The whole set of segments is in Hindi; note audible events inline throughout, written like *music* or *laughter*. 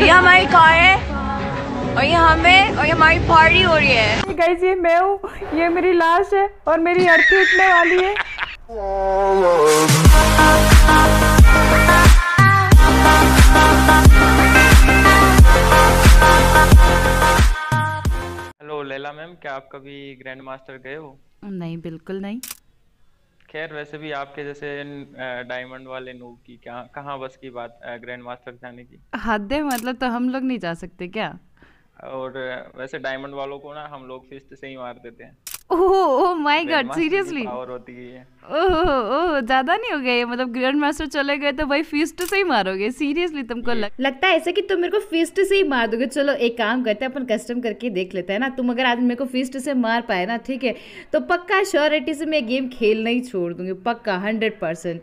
ये हमारी कार है और ये हमें और ये हमारी पार्टी हो रही है। गाइस ये मैं हूँ। ये मेरी लाश है और मेरी अर्थी उठने वाली है। हेलो लैला मैम क्या आप कभी ग्रैंड मास्टर गए हो? नहीं बिल्कुल नहीं। खैर वैसे भी आपके जैसे डायमंड वाले नूब की क्या कहाँ बस की बात ग्रैंड मास्टर जाने की? हद है मतलब तो हम लोग नहीं जा सकते क्या? और वैसे डायमंड वालों को ना हम लोग फिस्ट से ही मार देते हैं। ओह ओह माय गॉड की सीरियसली पावर होती है ओह ओह ज़्यादा नहीं हो गया ये? मतलब ग्रैंड मास्टर चले गए तो भाई फिस्ट से ही मारोगे सीरियसली तुमको लग लगता है ऐसा कि तुम मेरे को फिस्ट से ही मार दोगे। चलो एक काम करते हैं अपन कस्टम करके देख लेते हैं ना। तुम अगर आज मेरे को फिस्ट से मार पाए ना ठीक है? तो पक्का श्योरिटी से मैं गेम खेलना ही छोड़ दूँगी पक्का hundred percent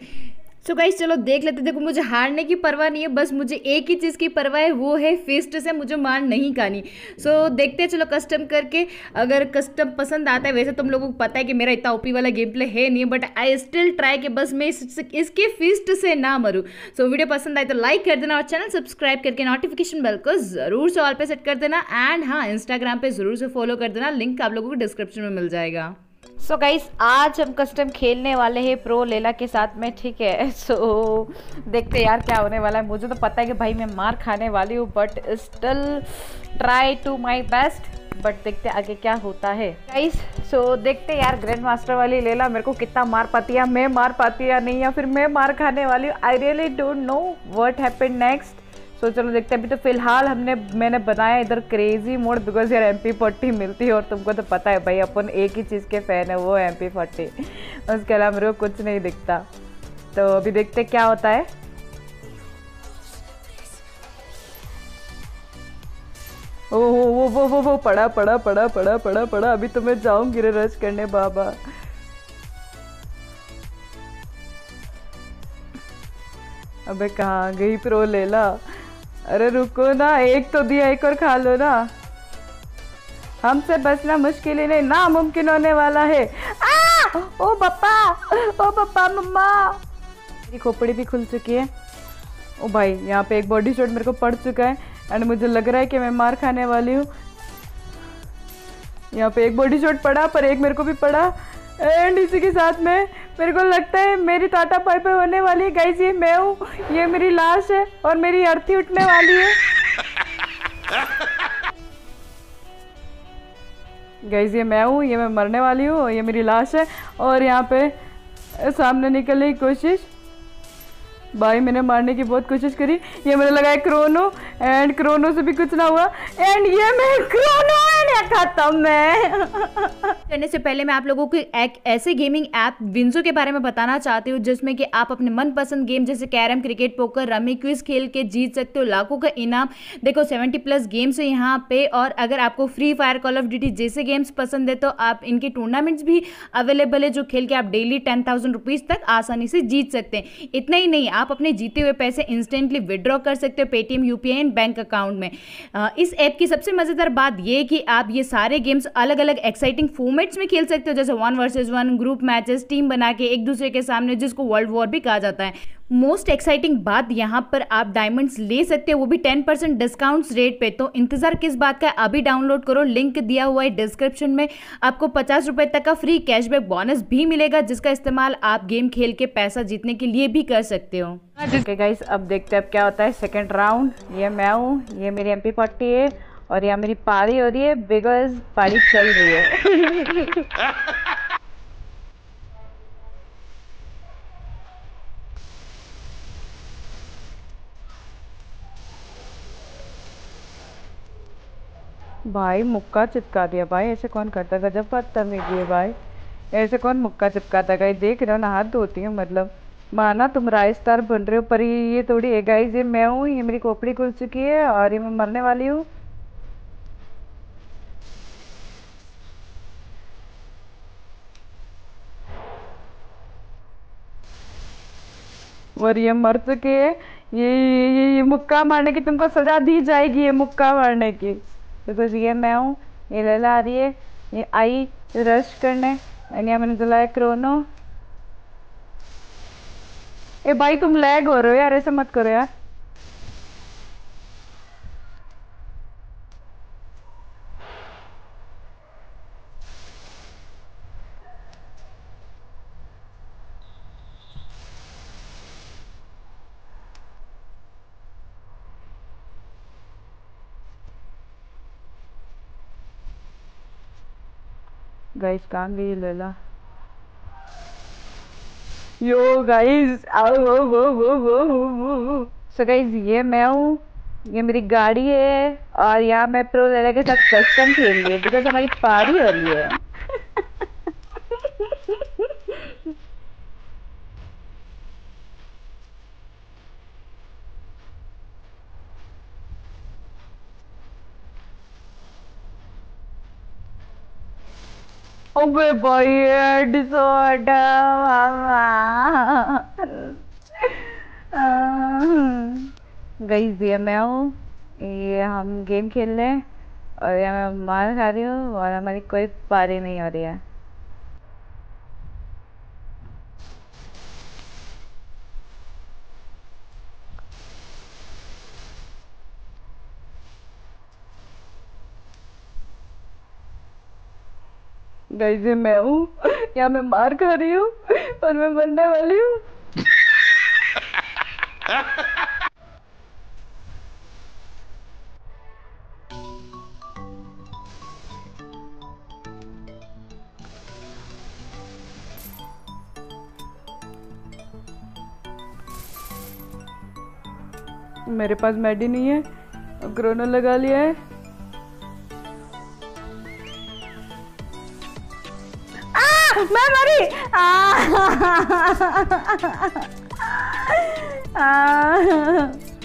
so so guys चलो देख लेते देखो मुझे हारने की परवाह नहीं है बस मुझे एक ही चीज़ की परवाह है वो है फिस्ट से मुझे मार नहीं खानी। सो so, देखते हैं चलो कस्टम करके अगर कस्टम पसंद आता है वैसे तुम लोगों को पता है कि मेरा इतना ओपी वाला गेम प्ले है नहीं बट आई स्टिल ट्राई कि बस मैं इस, इसके फिस्ट से ना मरूँ। सो so, वीडियो पसंद आए तो लाइक कर देना और चैनल सब्सक्राइब करके नोटिफिकेशन बेल को ज़रूर से ऑल पे सेट कर देना। एंड हाँ इंस्टाग्राम पर ज़रूर से फॉलो कर देना लिंक आप लोगों को डिस्क्रिप्शन में मिल जाएगा। सो so गाइस आज हम कस्टम खेलने वाले हैं प्रो लेला के साथ में ठीक है? सो so, देखते यार क्या होने वाला है। मुझे तो पता है कि भाई मैं मार खाने वाली हूँ but still try to my best but देखते आगे क्या होता है। गाइस सो so, देखते यार ग्रैंड मास्टर वाली लेला मेरे को कितना मार पाती है मैं मार पाती या नहीं या फिर मैं मार खाने वाली हूँ। I really don't know what happen next so चलो देखते हैं। अभी तो फ़िलहाल हमने, मैंने बनाया इधर क्रेजी मोड बिकॉज़ यार एम पी फोर्टी मिलती है और तुमको तो पता है भाई, अपन एक ही चीज़ के फ़ैन है, वो एम पी फोर्टी उसके अलावा मेरे को कुछ नहीं दिखता। तो अभी देखते क्या होता है। ओ वो वो वो वो वो पड़ा पड़ा पड़ा पड़ा पड़ा पड़ा अभी तो मैं जाऊँगी रे रश करने, बाबा। अबे कहाँ गई प्रो लेला? अरे रुको ना, एक तो दिया, एक और खा लो ना। हमसे बचना मुश्किल ही नहीं, नामुमकिन होने वाला है। आ! ओ पप्पा ओ पप्पा, मम्मा। मेरी खोपड़ी भी खुल चुकी है। ओ भाई, यहाँ पे एक बॉडी शॉट मेरे को पड़ चुका है एंड मुझे लग रहा है कि मैं मार खाने वाली हूँ। यहाँ पे एक बॉडी शॉट पड़ा, पर एक मेरे को भी पड़ा। एंड इसी के साथ में मेरे को लगता है मेरी टाटा पाई पे होने वाली है। गाइस ये मैं हूँ। ये मेरी लाश है और मेरी अर्थी उठने वाली है। गाइस ये मैं हूँ, ये मैं मरने वाली हूँ ये मेरी लाश है। और यहाँ पे सामने निकलने की कोशिश। भाई, मैंने मारने की बहुत कोशिश करी। ये मैंने लगाया क्रोनो एंड क्रोनो से भी कुछ ना हुआ। एंड ये मैं क्रोनो एंड खत्म मैं? करने से पहले मैं आप लोगों को एक ऐसे गेमिंग ऐप विंजो के बारे में बताना चाहती हूँ, जिसमें कि आप अपने मनपसंद गेम जैसे carrom, cricket, poker, rummy, quiz खेल के जीत सकते हो, लाखों का इनाम। देखो 70 प्लस गेम्स है यहाँ पे, और अगर आपको Free Fire Call of Duty जैसे गेम्स पसंद है तो आप इनके टूर्नामेंट्स भी अवेलेबल है, जो खेल के आप डेली टेन थाउज़ेंड रुपीज़ तक आसानी से जीत सकते हैं। इतना ही नहीं, आप अपने जीते हुए पैसे इंस्टेंटली विड्रॉ कर सकते हो Paytm UPI and bank account में। इस ऐप की सबसे मज़ेदार बात यह कि आप ये सारे गेम्स अलग अलग एक्साइटिंग फॉर्मेट्स में खेल सकते हो, जैसे one versus one group matches team बना के एक दूसरे के सामने, जिसको वर्ल्ड वॉर भी कहा जाता है। मोस्ट एक्साइटिंग बात यहाँ पर आप डायमंड्स ले सकते हो, वो भी टेन परसेंट डिस्काउंट्स रेट पे। तो इंतज़ार किस बात का? अभी डाउनलोड करो लिंक दिया हुआ है डिस्क्रिप्शन में। आपको पचास रुपए तक का फ्री कैशबैक बोनस भी मिलेगा, जिसका इस्तेमाल आप गेम खेल के पैसा जीतने के लिए भी कर सकते हो। ओके गाइस अब देखते हैं अब क्या होता है। सेकंड राउंड ये मैं हूँ, ये मेरी एम पी है। और यहाँ मेरी पारी हो रही है बिकॉज़ पारी चल रही है। भाई, मुक्का चिपका दिया भाई, ऐसे कौन करता गजब बदतमीजी है भाई। ऐसे कौन मुक्का चिपकाता गाइस देख रहे हो ना, हाथ धोती हूँ मतलब। माना तुम राजस्तार बन रहे हो, पर ये थोड़ी है गाइस ये मैं हूँ, ये मेरी खोपड़ी खुल चुकी है और ये मैं मरने वाली हूँ। और ये मर चुके ये ये, ये मुक्का मारने की तुमको सजा दी जाएगी ये मुक्का मारने की। बिकॉज़ ये मैं हूँ ये लैला आ रही है ये आई रश करने एंड मैंने जलाया क्रोनो। ए भाई तुम लैग हो रहे हो यार ऐसे मत करो यार। गाइस कहाँ गई लैला यो गाइस आओ वो वो वो वो वो सो गाइस ये मैं हूँ। ये मेरी गाड़ी है और यहाँ मैं प्रो लैला के साथ कस्टम खेल रही हूँ बिकॉज़ हमारी पारी हो रही है। अबे भाई गई ये मैं हूँ। ये हम गेम खेल रहे हैं और ये मैं मार खा रही हूँ और हमारी कोई पारी नहीं हो रही है। ये मैं हूँ। या मैं मार खा रही हूँ और मैं मरने वाली हूँ। मेरे पास मेडी नहीं है। क्रोनो लगा लिया है।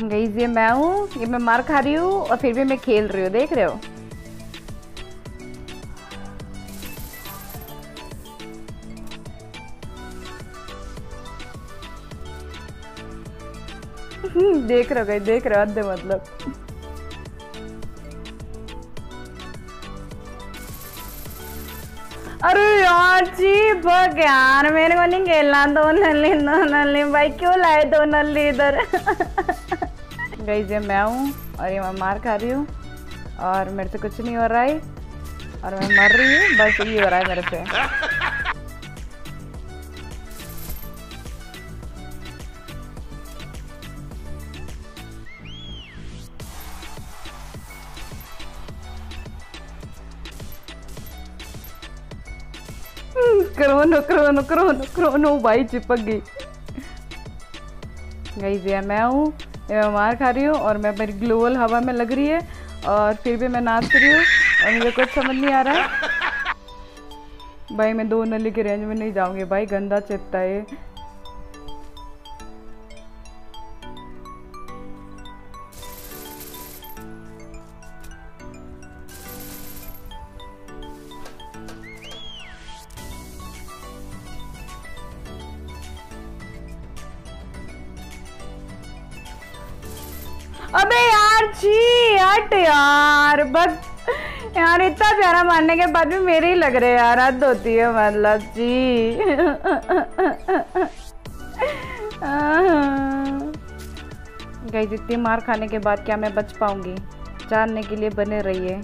गई ये मैं हूँ, ये मैं मार खा रही हूँ और फिर भी मैं खेल रही हूँ, देख रहे हो? *laughs* देख रहे हो गई, देख रहे हो अद्धे मतलब। को नहीं खेलना दो नली दो नल्ली भाई क्यों लाए दो नल्ली इधर गई ये मैं हूँ और ये मैं मार खा रही हूँ और मेरे से कुछ नहीं हो रहा है और मैं मर रही हूँ बस ये हो रहा है मेरे से क्रोनो क्रोनो करो, नो भाई चिपक गई। गई ये मैं हूँ मार खा रही हूँ और मैं मेरी ग्लोबल हवा में लग रही है और फिर भी मैं नाच रही हूँ और मुझे कुछ समझ नहीं आ रहा है। भाई, मैं दो नली के रेंज में नहीं जाऊँगी। भाई, गंदा चिपता है अबे यार जी हट यार, बस। यार, इतना प्यारा मारने के बाद भी मेरे ही लग रहे यार, हद होती है मतलब जी *laughs* गई जितनी मार खाने के बाद क्या मैं बच पाऊँगी? जानने के लिए बने रहिए।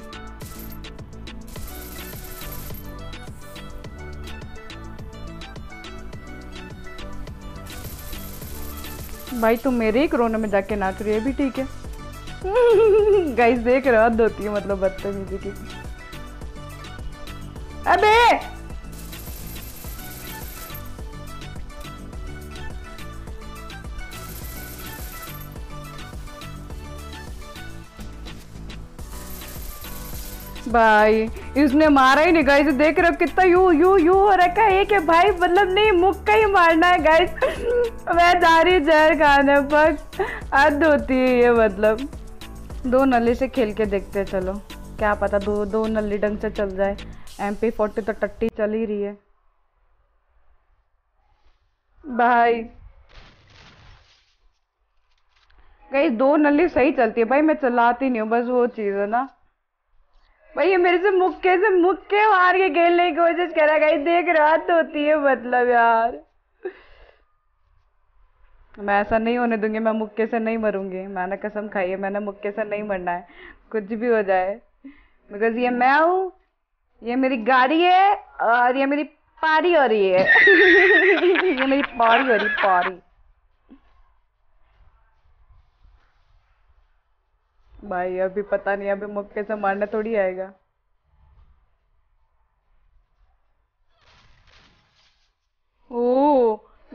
भाई तुम मेरे ही कोरोना में जाके नाच रही है भी ठीक है। *laughs* गाइस देख रहे हो, हद होती है मतलब बदतमीजी की। अबे! भाई, इसने मारा ही नहीं गाइस देख रहे हो कितना यू यू यू हो रखा है कि भाई मतलब नहीं, मुक्का ही मारना है गाइस *laughs* मैं रही जहर खाने पर हद होती है ये मतलब। दो नली से खेल के देखते चलो। क्या पता दो दो नली ढंग से चल जाए। एम पी फोर्टी तो टट्टी चल ही रही है। भाई। गई, दो नली सही चलती है। भाई, मैं चलाती नहीं हूँ, बस वो चीज़ है ना। भाई, ये मेरे से मुक्के से मुक्के मार के खेलने की कोशिश कर रहा है। देख, रात होती है मतलब यार। मैं ऐसा नहीं होने दूँगी, मैं मुक्के से नहीं मरूँगी। मैंने कसम खाई है, मैंने मुक्के से नहीं मरना है। कुछ भी हो जाए। बिकॉज़ ये मैं हूँ, ये मेरी गाड़ी है और ये मेरी पारी हो रही है। *laughs* ये मेरी पारी हो रही, पारी। भाई, अभी पता नहीं, अभी मुक्के से मारने थोड़ी आएगा।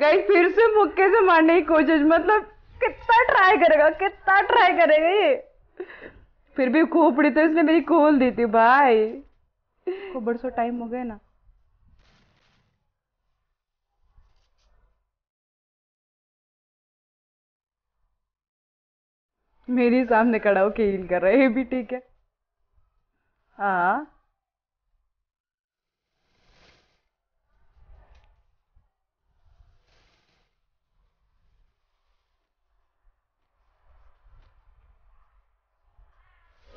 गाइस फिर से मुक्के से मारने की कोशिश। मतलब कितना ट्राई करेगा कितना ट्राई करेगा ये? फिर भी खोपड़ी तो इसने मेरी खोल दी थी भाई। को बरसों टाइम हो गया ना। मेरे सामने खड़ा होके हील कर रहा है ये भी ठीक है। हाँ।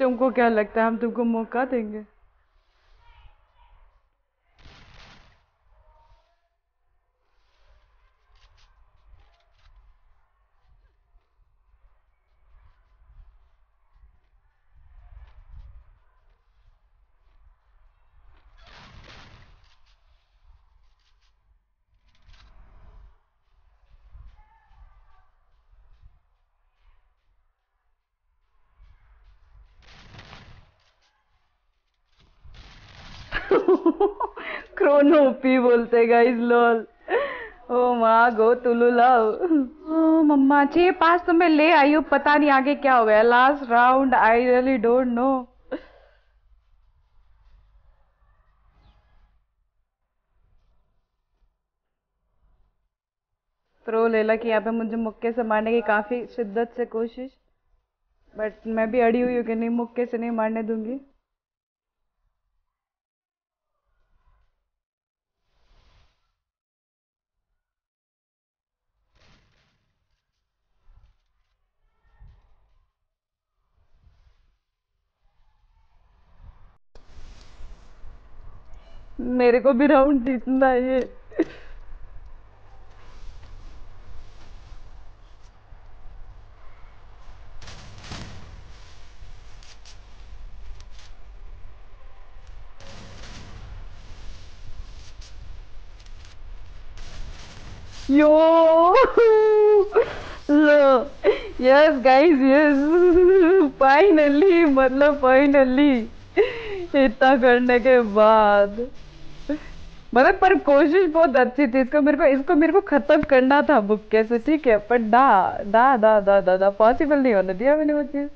तुमको क्या लगता है? हम तुमको मौका देंगे। *laughs* क्रोनोपी बोलते गाइस लॉल ओ माँ, गो तुलू लाओ. मम्मा, छह पास तो मैं ले आई हूँ, पता नहीं आगे क्या हो गया. Last round I really don't know pro लेला कि यहाँ पे मुझे मुक्के से मारने की काफ़ी शिद्दत से कोशिश. बट मैं भी अड़ी हुई हूँ कि नहीं, मुक्के से नहीं मारने दूँगी. मेरे को भी राउंड जीतना है ये। लो। यस गाइस यस फाइनली मतलब फाइनली इतना करने के बाद। मतलब पर कोशिश बहुत अच्छी थी। इसको मेरे को, इसको मेरे को खत्म करना था बुक कैसे, ठीक है? पर डा डा दा दा दा दा पॉसिबल नहीं होने दिया मैंने वो चीज़!